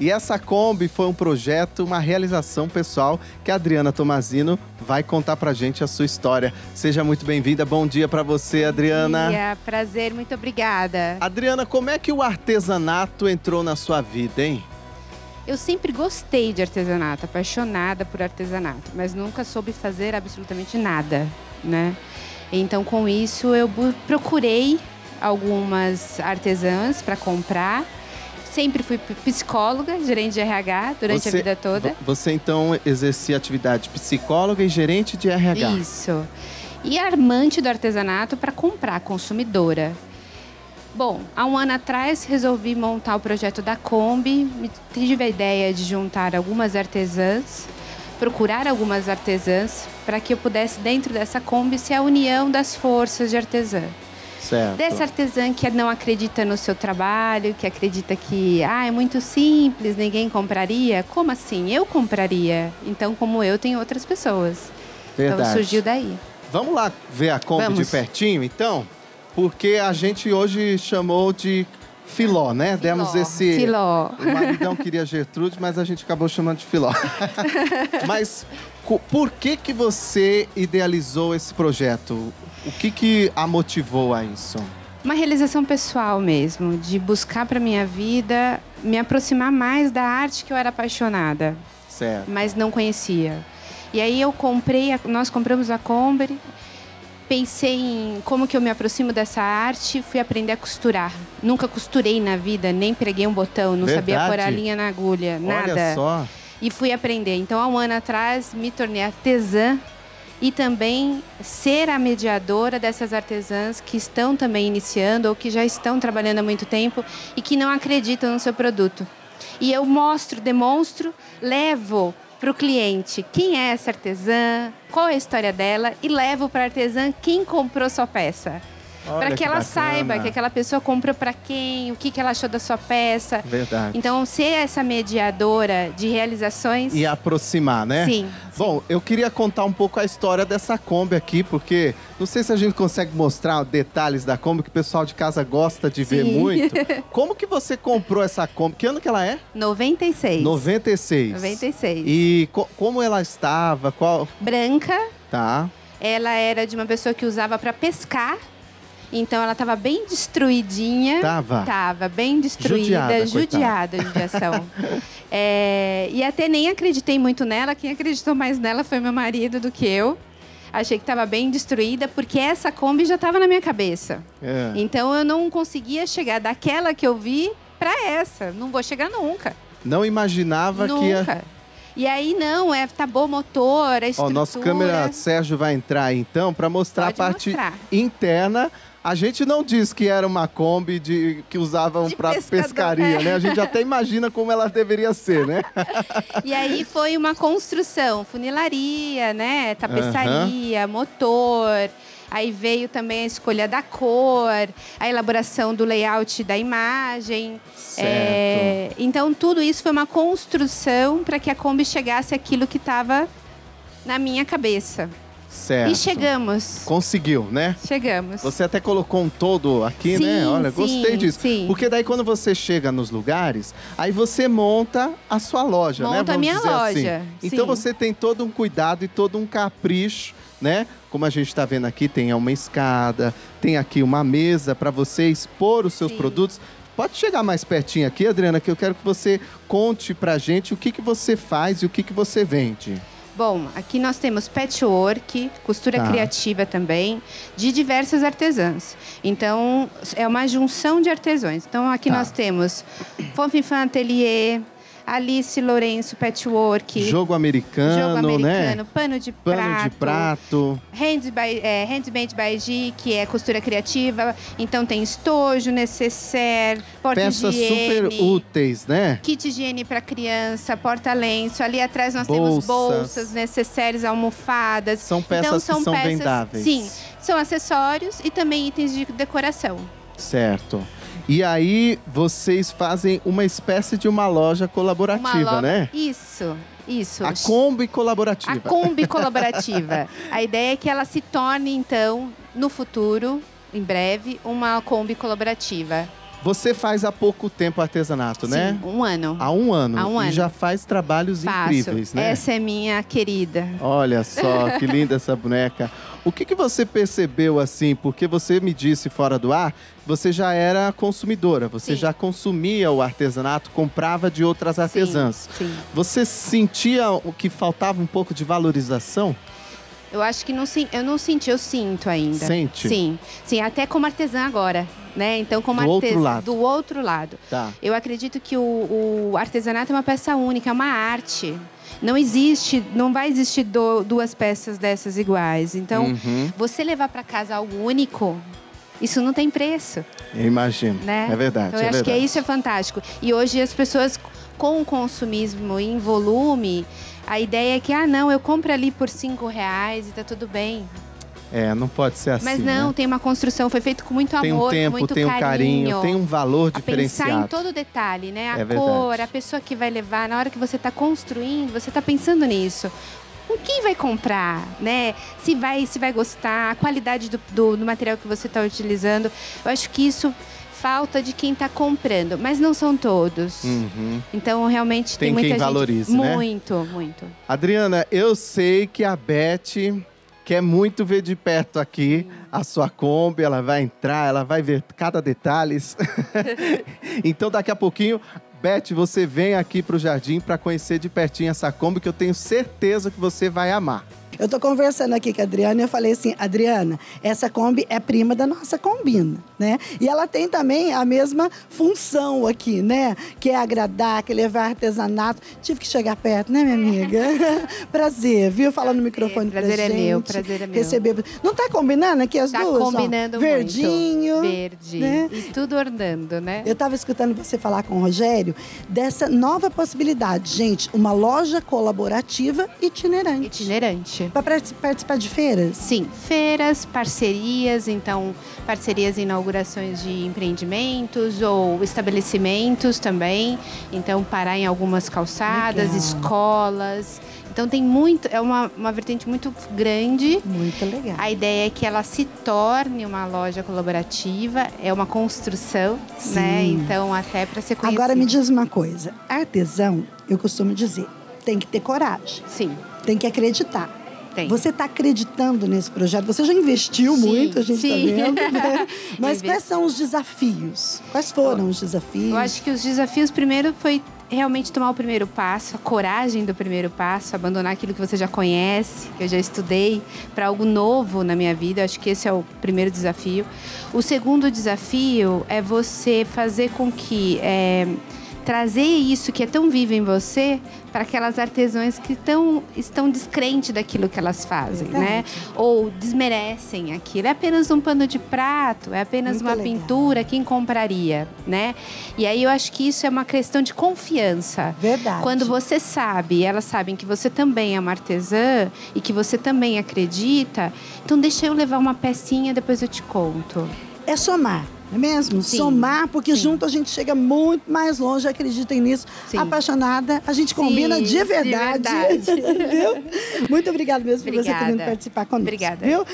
E essa Kombi foi um projeto, uma realização pessoal que a Adriana Tomazino vai contar pra gente a sua história. Seja muito bem-vinda. Bom dia para você, Adriana. Bom dia, prazer, muito obrigada. Adriana, como é que o artesanato entrou na sua vida, hein? Eu sempre gostei de artesanato, apaixonada por artesanato, mas nunca soube fazer absolutamente nada, né? Então, com isso, eu procurei algumas artesãs para comprar. Sempre fui psicóloga, gerente de RH durante você, a vida toda. Você então exercia atividade psicóloga e gerente de RH? Isso. E armante do artesanato para comprar, consumidora. Bom, há um ano atrás resolvi montar o projeto da Kombi. Tive a ideia de juntar algumas artesãs, procurar algumas artesãs, para que eu pudesse, dentro dessa Kombi, ser a união das forças de artesã. Certo. Dessa artesã que não acredita no seu trabalho, que acredita que ah, é muito simples, ninguém compraria. Como assim? Eu compraria. Então, como eu, tem outras pessoas. Então, Verdade. Então surgiu daí. Vamos lá ver a Kombi Vamos. de pertinho, então? porque a gente hoje chamou de Filó, né? Filó. Demos esse. Filó. O maridão queria Gertrude, mas a gente acabou chamando de Filó. mas por que que você idealizou esse projeto? O que que a motivou a isso? Uma realização pessoal mesmo, de buscar para minha vida me aproximar mais da arte que eu era apaixonada. Certo. Mas não conhecia. E aí eu comprei, nós compramos a Comber pensei em como que eu me aproximo dessa arte, fui aprender a costurar. Nunca costurei na vida, nem preguei um botão, não Verdade? sabia pôr a linha na agulha, nada. Olha só. E fui aprender. Então, há um ano atrás, me tornei artesã e também ser a mediadora dessas artesãs que estão também iniciando ou que já estão trabalhando há muito tempo e que não acreditam no seu produto. E eu mostro, demonstro, levo para o cliente quem é essa artesã, qual é a história dela e levo para a artesã quem comprou sua peça para que, que, ela bacana. saiba que aquela pessoa comprou para quem, o que, que ela achou da sua peça. Verdade. Então, ser essa mediadora de realizações. E aproximar, né? Sim. Bom, eu queria contar um pouco a história dessa Kombi aqui, porque não sei se a gente consegue mostrar detalhes da Kombi que o pessoal de casa gosta de sim. ver muito. Como que você comprou essa Kombi? Que ano que ela é? 96. 96. 96. E co como ela estava? Qual? Branca. Tá. Ela era de uma pessoa que usava para pescar então ela estava bem destruidinha. Tava. Tava bem destruída, judiada, judiação. é, e até nem acreditei muito nela. Quem acreditou mais nela foi meu marido do que eu. Achei que estava bem destruída, porque essa Kombi já estava na minha cabeça. É. Então eu não conseguia chegar daquela que eu vi para essa. Não vou chegar nunca. Não imaginava nunca. que ia... E aí, não, é, tá bom o motor, a estrutura. Ó, nosso câmera Sérgio vai entrar então para mostrar Pode a parte mostrar. interna a gente não diz que era uma Kombi de, que usavam para pescaria, né? A gente até imagina como ela deveria ser, né? e aí foi uma construção, funilaria, né? Tapeçaria, uhum. motor. Aí veio também a escolha da cor, a elaboração do layout da imagem. É, então, tudo isso foi uma construção para que a Kombi chegasse aquilo que estava na minha cabeça. Certo. E chegamos. Conseguiu, né? Chegamos. Você até colocou um todo aqui, sim, né? Olha, sim, gostei disso. Sim. Porque daí quando você chega nos lugares, aí você monta a sua loja, monta né? Monta a minha assim. loja. Assim. Então você tem todo um cuidado e todo um capricho, né? Como a gente está vendo aqui, tem uma escada, tem aqui uma mesa para você expor os seus produtos. Pode chegar mais pertinho aqui, Adriana, que eu quero que você conte pra gente o que, que você faz e o que, que você vende. Bom, aqui nós temos patchwork, costura tá. criativa também, de diversas artesãs. Então, é uma junção de artesãos. Então, aqui tá. nós temos Fonfifan Atelier, Alice Lourenço Patchwork. Jogo americano, jogo americano né? Pano de pano prato. de prato. Hand by, é, Handmade by G, que é costura criativa. Então tem estojo, necessaire, porta Peças higiene. super úteis, né? Kit higiene para criança, porta-lenço. Ali atrás nós bolsas. temos bolsas, necessários, almofadas. São peças então, são que são peças, vendáveis. Sim, são acessórios e também itens de decoração. Certo. E aí vocês fazem uma espécie de uma loja colaborativa, uma né? Isso. Isso. A Kombi colaborativa. A Kombi colaborativa. a ideia é que ela se torne, então, no futuro, em breve, uma Kombi colaborativa. Você faz há pouco tempo artesanato, né? Sim, um ano. Há um ano. Há um E ano. já faz trabalhos Faço. incríveis, né? Essa é minha querida. Olha só, que linda essa boneca. O que, que você percebeu assim? Porque você me disse fora do ar, você já era consumidora, você Sim. já consumia o artesanato, comprava de outras artesãs. Sim, sim. Você sentia o que faltava um pouco de valorização? Eu acho que não, eu não senti, eu sinto ainda. Sente? Sim, sim, até como artesã agora, né? Então, como Do outro artesã lado. do outro lado. Tá. Eu acredito que o, o artesanato é uma peça única, é uma arte. Não existe, não vai existir do- duas peças dessas iguais. Então, Uhum, você levar para casa algo único, isso não tem preço, eu imagino. né? É verdade. Então, eu é acho que verdade. isso é fantástico. E hoje as pessoas com o consumismo em volume, a ideia é que, ah, não, eu compro ali por cinco reais e tá tudo bem. É, não pode ser assim. Mas não, né? tem uma construção, foi feito com muito Tem amor, um tempo, muito tem um carinho, tem um valor a pensar diferenciado. em todo detalhe, né? A É cor, a pessoa que vai levar, na hora que você está construindo, você está pensando nisso. Com quem vai comprar, né? Se vai, se vai gostar, a qualidade do, do- do material que você está utilizando. Eu acho que isso falta de quem está comprando, mas não são todos. Uhum. Então, realmente, Tem tem, muita quem gente... valorize, né? Muito, muito. Adriana, eu sei que a Beth quer muito ver de perto aqui a sua Kombi, ela vai entrar, ela vai ver cada detalhe. então daqui a pouquinho, Beth, você vem aqui para o jardim para conhecer de pertinho essa Kombi que eu tenho certeza que você vai amar. Eu tô conversando aqui com a Adriana e eu falei assim, Adriana, essa Kombi é prima da nossa Combina, né? E ela tem também a mesma função aqui, né? Que é agradar, que é levar artesanato. Tive que chegar perto, né, minha amiga? prazer, viu? Falar no microfone prazer pra é gente. meu, prazer é meu. Receber... Não tá combinando aqui as Tá duas? ó? combinando Verdinho. muito. Verde. né? E tudo ornando, né? Eu estava escutando você falar com o Rogério dessa nova possibilidade. Gente, uma loja colaborativa itinerante. Itinerante. Para participar de feiras? Sim, feiras, parcerias, então parcerias em inaugurações de empreendimentos ou estabelecimentos também. Então parar em algumas calçadas, Legal. escolas. Então tem muito, é uma, uma vertente muito grande. Muito legal. A ideia é que ela se torne uma loja colaborativa, é uma construção, Sim. né? Então até para ser conhecida. Agora me diz uma coisa. Artesão, eu costumo dizer, tem que ter coragem, Sim, tem que acreditar. tem. Você está acreditando nesse projeto? Você já investiu Sim, muito, a gente está vendo. Né? Mas quais são os desafios? Quais foram os desafios? Eu acho que os desafios primeiro foi realmente tomar o primeiro passo, a coragem do primeiro passo, abandonar aquilo que você já conhece, que eu já estudei, para algo novo na minha vida. Acho que esse é o primeiro desafio. O segundo desafio é você fazer com que é, trazer isso que é tão vivo em você para aquelas artesãs que tão, estão descrentes daquilo que elas fazem, né? Verdade. Ou desmerecem aquilo. É apenas um pano de prato, é apenas Muito uma legal. pintura, quem compraria, né? E aí eu acho que isso é uma questão de confiança. Verdade. Quando você sabe, elas sabem que você também é uma artesã e que você também acredita, então deixa eu levar uma pecinha, depois eu te conto. É somar. É mesmo? Sim, Somar, porque sim. junto a gente chega muito mais longe, acreditem nisso. Sim. Apaixonada, a gente combina de de verdade. verdade. viu? Muito obrigada mesmo por você ter Obrigada. vindo participar conosco. Obrigada. Viu?